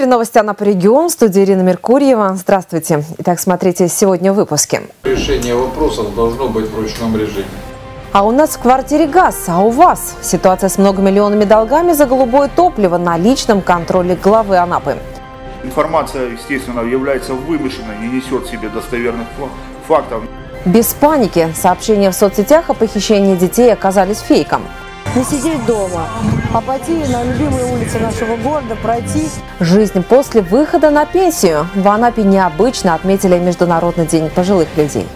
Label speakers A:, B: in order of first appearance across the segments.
A: Эфире новости Анапа регион. В студии Ирина Меркурьева. Здравствуйте. Итак, смотрите сегодня в выпуске.
B: Решение вопросов должно быть в ручном режиме.
A: А у нас в квартире газ, а у вас? Ситуация с многомиллионными долгами за голубое топливо на личном контроле главы Анапы.
C: Информация, естественно, является вымышленной, не несет в себе достоверных фактов.
A: Без паники. Сообщения в соцсетях о похищении детей оказались фейком.
D: Не сидеть дома, а пойти на любимые улицы нашего города, пройти.
A: Жизнь после выхода на пенсию. В Анапе необычно отметили Международный день пожилых людей.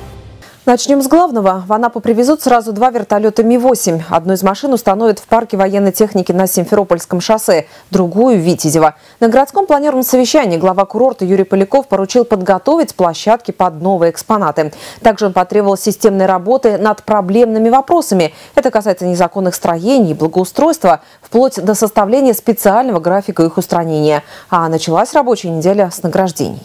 A: Начнем с главного. В Анапу привезут сразу два вертолета Ми-8. Одну из машин установят в парке военной техники на Симферопольском шоссе, другую – в Витязево. На городском планерном совещании глава курорта Юрий Поляков поручил подготовить площадки под новые экспонаты. Также он потребовал системной работы над проблемными вопросами. Это касается незаконных строений и благоустройства, вплоть до составления специального графика их устранения. А началась рабочая неделя с награждений.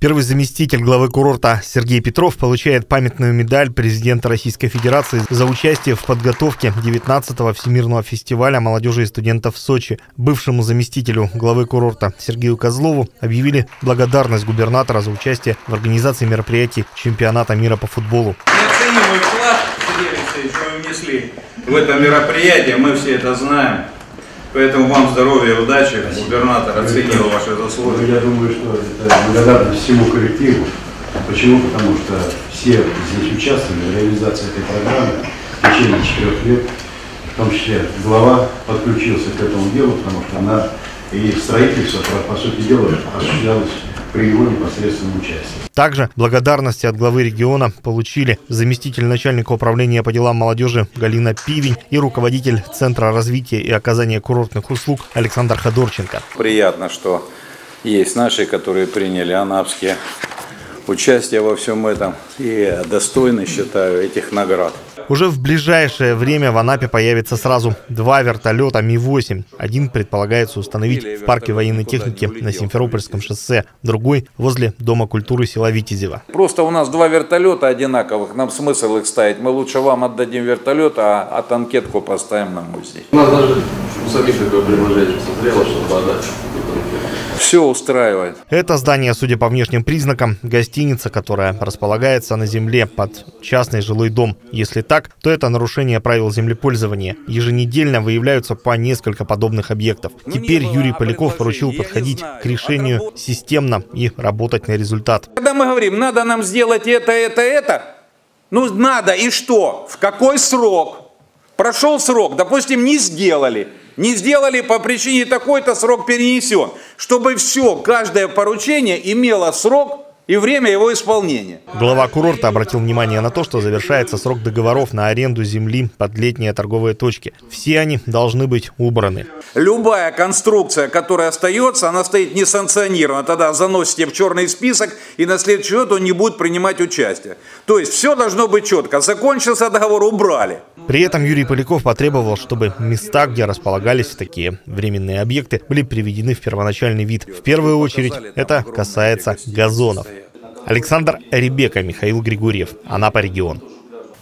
E: Первый заместитель главы курорта Сергей Петров получает памятную медаль президента Российской Федерации за участие в подготовке 19-го Всемирного фестиваля молодежи и студентов в Сочи. Бывшему заместителю главы курорта Сергею Козлову объявили благодарность губернатора за участие в организации мероприятий чемпионата мира по футболу.
F: Неоценимый вклад, Сергей вы внесли в это мероприятие, мы все это знаем. Поэтому вам здоровья и удачи. Губернатор оценил ваши заслуги.
G: Я думаю, что это благодарность всему коллективу. Почему? Потому что все здесь участвовали в реализации этой программы в течение четырех лет. В том числе глава подключился к этому делу, потому что она и строительство, по сути дела, осуществлялось при его непосредственном участии.
E: Также благодарности от главы региона получили заместитель начальника управления по делам молодежи Галина Пивень и руководитель Центра развития и оказания курортных услуг Александр Ходорченко.
F: Приятно, что есть наши, которые приняли анапские участие во всем этом и достойны, считаю, этих наград.
E: Уже в ближайшее время в Анапе появится сразу два вертолета Ми-8. Один предполагается установить в парке военной техники на Симферопольском шоссе, другой возле Дома культуры села Витязева.
F: Просто у нас два вертолета одинаковых, нам смысл их ставить. Мы лучше вам отдадим вертолет, а, а танкетку поставим на музей.
H: У нас даже у самих такое предложение созрело, чтобы отдать
F: все устраивает.
E: Это здание, судя по внешним признакам, гостиница, которая располагается на земле под частный жилой дом. Если так, то это нарушение правил землепользования. Еженедельно выявляются по несколько подобных объектов. Ну, Теперь Юрий Поляков поручил подходить к решению системно и работать на результат.
F: Когда мы говорим, надо нам сделать это, это, это, ну надо и что? В какой срок? Прошел срок, допустим, не сделали. Не сделали по причине такой-то срок перенесен. Чтобы все, каждое поручение имело срок и время его исполнения.
E: Глава курорта обратил внимание на то, что завершается срок договоров на аренду земли под летние торговые точки. Все они должны быть убраны.
F: Любая конструкция, которая остается, она стоит несанкционированно. Тогда заносите в черный список и на следующий год он не будет принимать участие. То есть все должно быть четко. Закончился договор, убрали.
E: При этом Юрий Поляков потребовал, чтобы места, где располагались такие временные объекты, были приведены в первоначальный вид. В первую очередь это касается газонов. Александр Ребека, Михаил Григорьев, Анапа регион.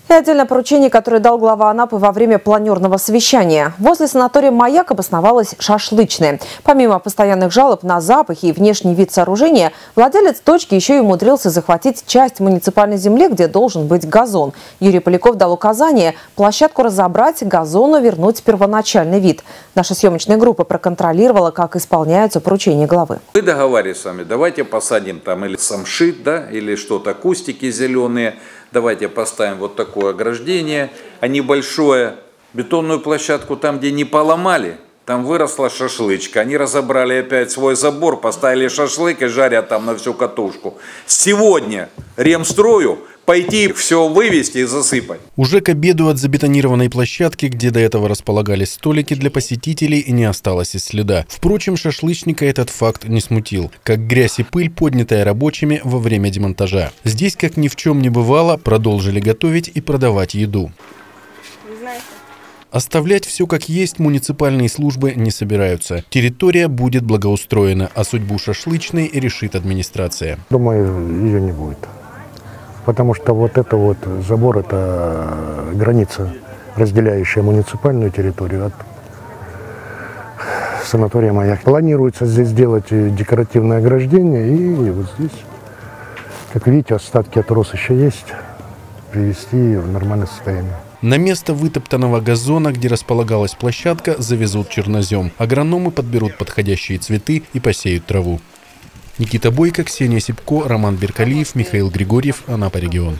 A: И отдельное поручение, которое дал глава Анапы во время планерного совещания. Возле санатория «Маяк» обосновалась шашлычная. Помимо постоянных жалоб на запахи и внешний вид сооружения, владелец точки еще и умудрился захватить часть муниципальной земли, где должен быть газон. Юрий Поляков дал указание площадку разобрать, газону вернуть первоначальный вид. Наша съемочная группа проконтролировала, как исполняются поручения главы.
F: Мы договаривались с вами, давайте посадим там или самшит, да, или что-то, кустики зеленые, давайте поставим вот такое ограждение, а небольшое бетонную площадку там, где не поломали, там выросла шашлычка. Они разобрали опять свой забор, поставили шашлык и жарят там на всю катушку. Сегодня ремстрою пойти все вывести и засыпать.
I: Уже к обеду от забетонированной площадки, где до этого располагались столики для посетителей, не осталось и следа. Впрочем, шашлычника этот факт не смутил, как грязь и пыль, поднятая рабочими во время демонтажа. Здесь, как ни в чем не бывало, продолжили готовить и продавать еду. Оставлять все как есть муниципальные службы не собираются. Территория будет благоустроена, а судьбу шашлычной решит администрация.
J: Думаю, ее не будет потому что вот это вот забор, это граница, разделяющая муниципальную территорию от санатория «Маяк». Планируется здесь сделать и декоративное ограждение и вот здесь, как видите, остатки от роз еще есть, привести в нормальное состояние.
I: На место вытоптанного газона, где располагалась площадка, завезут чернозем. Агрономы подберут подходящие цветы и посеют траву. Никита Бойко, Ксения Сипко, Роман Беркалиев, Михаил Григорьев, Анапа регион.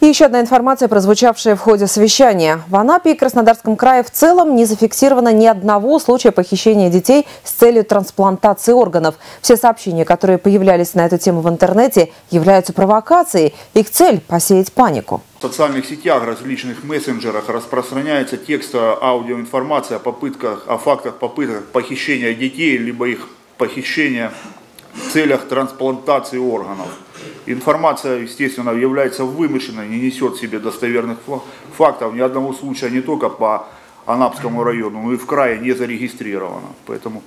A: И еще одна информация, прозвучавшая в ходе совещания. В Анапе и Краснодарском крае в целом не зафиксировано ни одного случая похищения детей с целью трансплантации органов. Все сообщения, которые появлялись на эту тему в интернете, являются провокацией. Их цель – посеять панику.
C: В социальных сетях, различных мессенджерах распространяется текстовая аудиоинформация о попытках, о фактах попыток похищения детей, либо их похищения целях трансплантации органов. Информация, естественно, является вымышленной, не несет в себе достоверных фактов. Ни одного случая не только по Анапскому району, но и в крае не зарегистрировано. Поэтому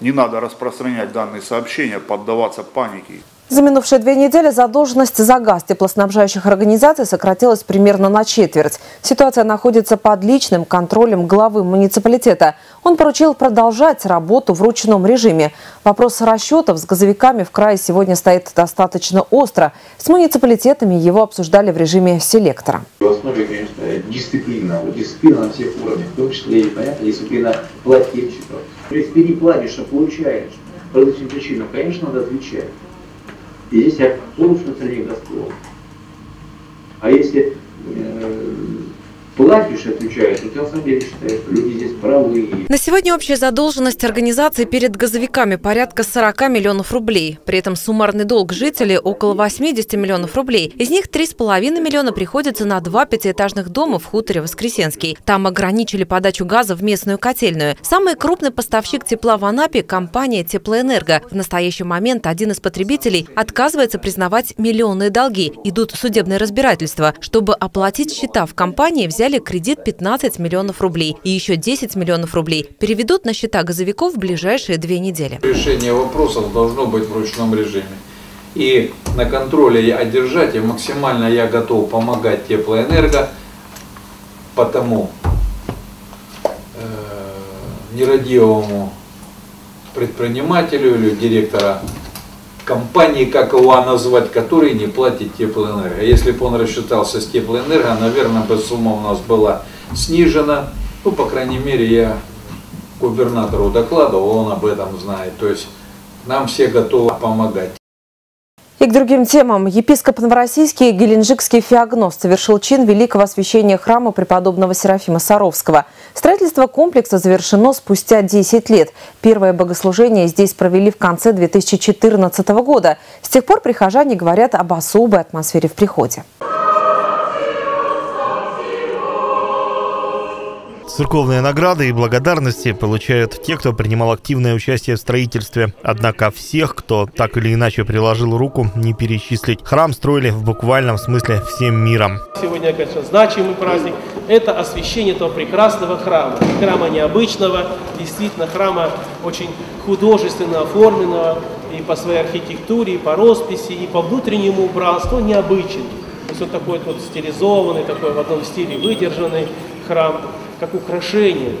C: не надо распространять данные сообщения, поддаваться панике.
A: За минувшие две недели задолженность за газ теплоснабжающих организаций сократилась примерно на четверть. Ситуация находится под личным контролем главы муниципалитета. Он поручил продолжать работу в ручном режиме. Вопрос расчетов с газовиками в крае сегодня стоит достаточно остро. С муниципалитетами его обсуждали в режиме селектора.
K: В основе, конечно, дисциплина. Дисциплина на всех уровнях, в том числе понятно, дисциплина плательщиков. То есть ты не а получаешь. По этим причинам, конечно, надо отвечать. И я полностью на стороне Газпрома. А если платишь, отвечаешь, ты на самом деле считаешь, что люди здесь правы.
A: На сегодня общая задолженность организации перед газовиками порядка 40 миллионов рублей. При этом суммарный долг жителей около 80 миллионов рублей. Из них 3,5 миллиона приходится на два пятиэтажных дома в хуторе Воскресенский. Там ограничили подачу газа в местную котельную. Самый крупный поставщик тепла в Анапе – компания «Теплоэнерго». В настоящий момент один из потребителей отказывается признавать миллионные долги. Идут судебные разбирательства. Чтобы оплатить счета в компании, взяли взяли кредит 15 миллионов рублей и еще 10 миллионов рублей переведут на счета газовиков в ближайшие две недели.
B: Решение вопросов должно быть в ручном режиме. И на контроле одержать, и максимально я готов помогать теплоэнерго, потому э, нерадивому предпринимателю или директора компании, как его назвать, который не платит теплоэнерго. А если бы он рассчитался с теплоэнерго, наверное, бы сумма у нас была снижена. Ну, по крайней мере, я губернатору докладывал, он об этом знает. То есть нам все готовы помогать.
A: К другим темам. Епископ Новороссийский Геленджикский феогност совершил чин великого освящения храма преподобного Серафима Саровского. Строительство комплекса завершено спустя 10 лет. Первое богослужение здесь провели в конце 2014 года. С тех пор прихожане говорят об особой атмосфере в приходе.
E: Церковные награды и благодарности получают те, кто принимал активное участие в строительстве. Однако всех, кто так или иначе приложил руку, не перечислить. Храм строили в буквальном смысле всем миром.
L: Сегодня, конечно, значимый праздник. Это освящение этого прекрасного храма. Храма необычного, действительно храма очень художественно оформленного и по своей архитектуре, и по росписи, и по внутреннему убранству необычен. То есть он такой вот стилизованный, такой в одном стиле выдержанный храм как украшение,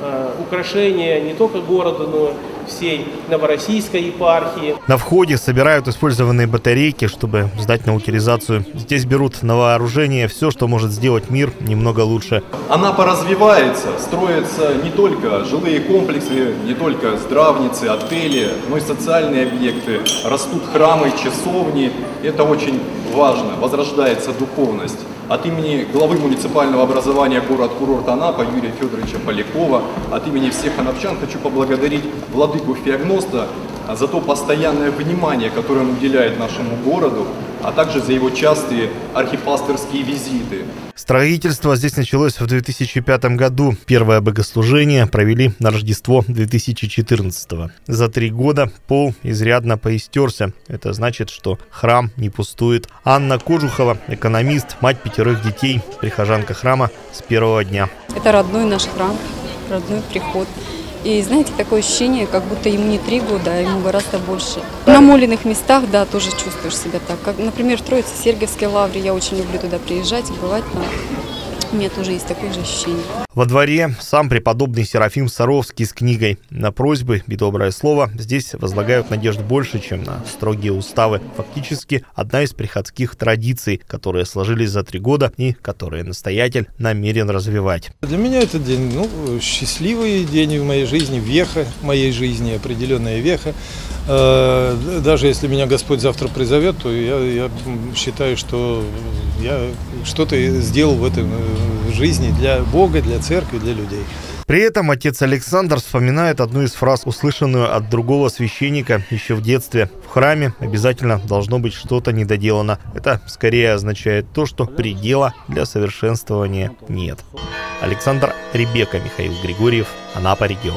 L: а, украшение не только города, но всей Новороссийской епархии.
E: На входе собирают использованные батарейки, чтобы сдать на утилизацию. Здесь берут на вооружение все, что может сделать мир немного лучше.
M: Анапа развивается, строятся не только жилые комплексы, не только здравницы, отели, но и социальные объекты. Растут храмы, часовни. Это очень важно, возрождается духовность. От имени главы муниципального образования город-курорт Анапа Юрия Федоровича Полякова, от имени всех анапчан хочу поблагодарить владыку Феогноста за то постоянное внимание, которое он уделяет нашему городу, а также за его частые архипасторские визиты.
E: Строительство здесь началось в 2005 году. Первое богослужение провели на Рождество 2014 -го. За три года пол изрядно поистерся. Это значит, что храм не пустует. Анна Кожухова, экономист, мать пятерых детей, прихожанка храма с первого дня.
N: Это родной наш храм, родной приход. И знаете, такое ощущение, как будто ему не три года, а ему гораздо больше. На моленных местах, да, тоже чувствуешь себя так. Как, например, в Троице, Сергиевской лавре, я очень люблю туда приезжать, бывать там. У меня тоже есть такое же ощущение.
E: Во дворе сам преподобный Серафим Саровский с книгой «На просьбы и доброе слово» здесь возлагают надежд больше, чем на строгие уставы. Фактически одна из приходских традиций, которые сложились за три года и которые настоятель намерен развивать.
O: Для меня этот день ну, счастливый день в моей жизни, веха моей жизни, определенная веха. Э, даже если меня Господь завтра призовет, то я, я считаю, что я что-то сделал в этой жизни для Бога, для церкви, для людей.
E: При этом отец Александр вспоминает одну из фраз, услышанную от другого священника еще в детстве. В храме обязательно должно быть что-то недоделано. Это скорее означает то, что предела для совершенствования нет. Александр Ребека, Михаил Григорьев, Анапа, регион.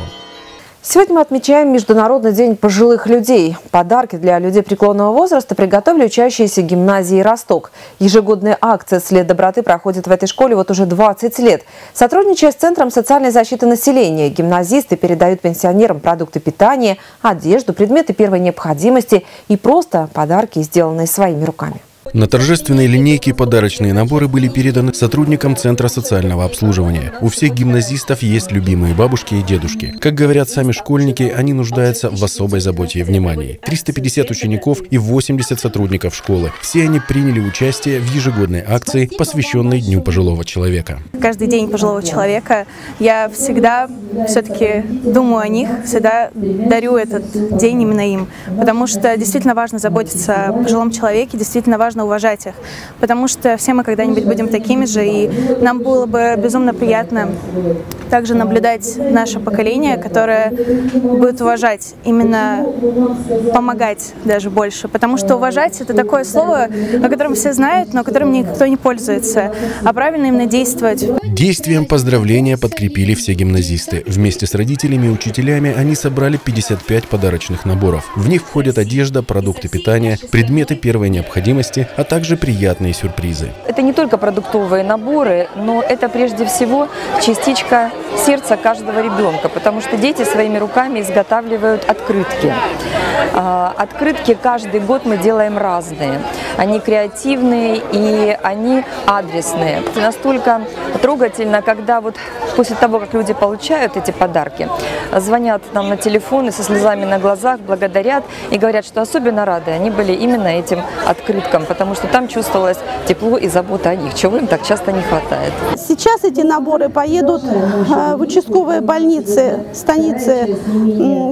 A: Сегодня мы отмечаем Международный день пожилых людей. Подарки для людей преклонного возраста приготовили учащиеся гимназии «Росток». Ежегодная акция «След доброты» проходит в этой школе вот уже 20 лет. Сотрудничая с Центром социальной защиты населения, гимназисты передают пенсионерам продукты питания, одежду, предметы первой необходимости и просто подарки, сделанные своими руками.
I: На торжественной линейке подарочные наборы были переданы сотрудникам Центра социального обслуживания. У всех гимназистов есть любимые бабушки и дедушки. Как говорят сами школьники, они нуждаются в особой заботе и внимании. 350 учеников и 80 сотрудников школы. Все они приняли участие в ежегодной акции, посвященной Дню пожилого человека.
P: Каждый день пожилого человека я всегда все-таки думаю о них, всегда дарю этот день именно им, потому что действительно важно заботиться о пожилом человеке, действительно важно важно уважать их, потому что все мы когда-нибудь будем такими же, и нам было бы безумно приятно также наблюдать наше поколение, которое будет уважать, именно помогать даже больше, потому что уважать это такое слово, о котором все знают, но которым никто не пользуется, а правильно именно действовать.
I: Действием поздравления подкрепили все гимназисты. Вместе с родителями и учителями они собрали 55 подарочных наборов. В них входят одежда, продукты питания, предметы первой необходимости, а также приятные сюрпризы.
Q: Это не только продуктовые наборы, но это прежде всего частичка сердца каждого ребенка, потому что дети своими руками изготавливают открытки. А, открытки каждый год мы делаем разные. Они креативные и они адресные. Это настолько трогательно, когда вот после того, как люди получают эти подарки, звонят нам на телефон и со слезами на глазах благодарят и говорят, что особенно рады они были именно этим открыткам, потому что там чувствовалось тепло и забота о них, чего им так часто не хватает.
R: Сейчас эти наборы поедут э, в участковые больницы станицы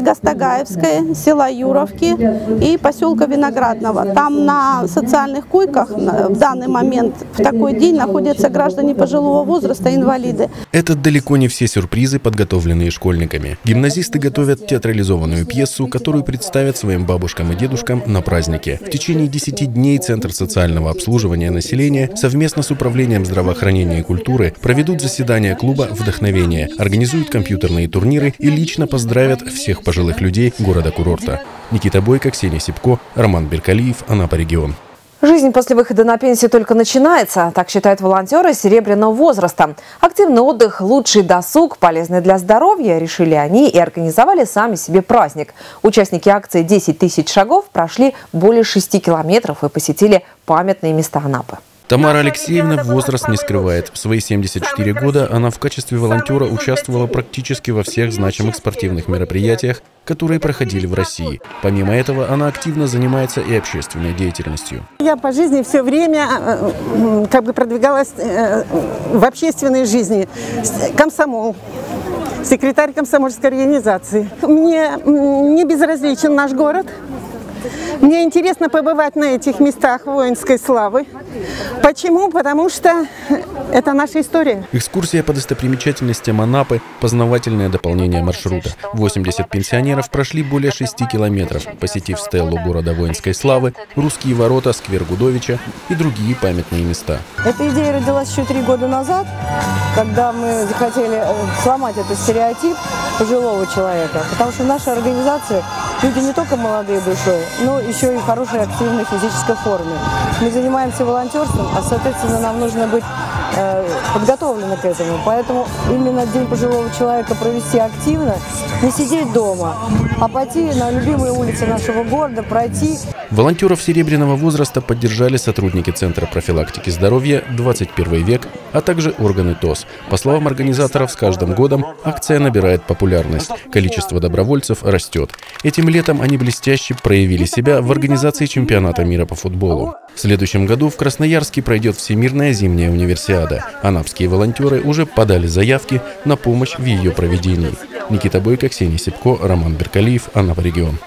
R: Гастагаевской, села Юровки и поселка Виноградного. Там на социальных койках в данный момент в такой день находятся граждане пожилого возраста, инвалиды.
I: Это далеко не все сюрпризы, подготовленные школьниками. Гимназисты готовят театрализованную пьесу, которую представят своим бабушкам и дедушкам на празднике. В течение 10 дней Центр социального обслуживания населения совместно с Управлением здравоохранения и культуры проведут заседания клуба «Вдохновение», организуют компьютерные турниры и лично поздравят всех пожилых людей города-курорта. Никита Бойко, Ксения Сипко, Роман Беркалиев, Анапа регион.
A: Жизнь после выхода на пенсию только начинается, так считают волонтеры серебряного возраста. Активный отдых, лучший досуг, полезный для здоровья, решили они и организовали сами себе праздник. Участники акции «10 тысяч шагов» прошли более 6 километров и посетили памятные места Анапы.
I: Тамара Алексеевна возраст не скрывает. В свои 74 года она в качестве волонтера участвовала практически во всех значимых спортивных мероприятиях, которые проходили в России. Помимо этого, она активно занимается и общественной деятельностью.
S: Я по жизни все время э, как бы продвигалась э, в общественной жизни. Комсомол, секретарь комсомольской организации. Мне не безразличен наш город. Мне интересно побывать на этих местах воинской славы. Почему? Потому что это наша история.
I: Экскурсия по достопримечательностям Анапы – познавательное дополнение маршрута. 80 пенсионеров прошли более 6 километров, посетив стеллу города воинской славы, русские ворота, сквер Гудовича и другие памятные места.
D: Эта идея родилась еще три года назад, когда мы захотели э, сломать этот стереотип пожилого человека. Потому что в нашей организации люди не только молодые душой, но еще и хорошей активной физической форме. Мы занимаемся волонтерством, а, соответственно, нам нужно быть э, подготовлены к этому. Поэтому именно День пожилого человека провести активно, не сидеть дома, а пойти на любимые улицы нашего города, пройти
I: Волонтеров серебряного возраста поддержали сотрудники Центра профилактики здоровья «21 век», а также органы ТОС. По словам организаторов, с каждым годом акция набирает популярность. Количество добровольцев растет. Этим летом они блестяще проявили себя в организации чемпионата мира по футболу. В следующем году в Красноярске пройдет Всемирная зимняя универсиада. Анапские волонтеры уже подали заявки на помощь в ее проведении. Никита Бойко, Ксения Сипко, Роман Беркалиев, Анапа регион.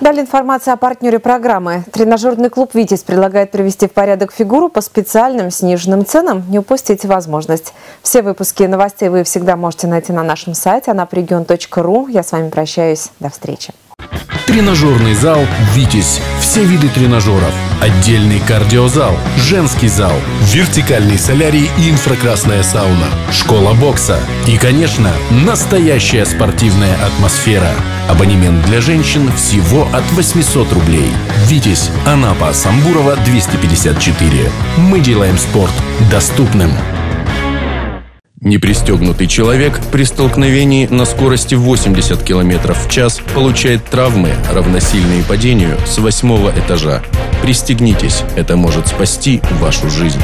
A: Далее информация о партнере программы. Тренажерный клуб «Витязь» предлагает привести в порядок фигуру по специальным сниженным ценам. Не упустите возможность. Все выпуски новостей вы всегда можете найти на нашем сайте anapregion.ru. Я с вами прощаюсь. До встречи.
T: Тренажерный зал «Витязь». Все виды тренажеров. Отдельный кардиозал, женский зал, вертикальный солярий и инфракрасная сауна, школа бокса и, конечно, настоящая спортивная атмосфера. Абонемент для женщин всего от 800 рублей. «Витязь», Анапа, Самбурова, 254. Мы делаем спорт доступным. Непристегнутый человек при столкновении на скорости 80 км в час получает травмы, равносильные падению с восьмого этажа. Пристегнитесь, это может спасти вашу жизнь.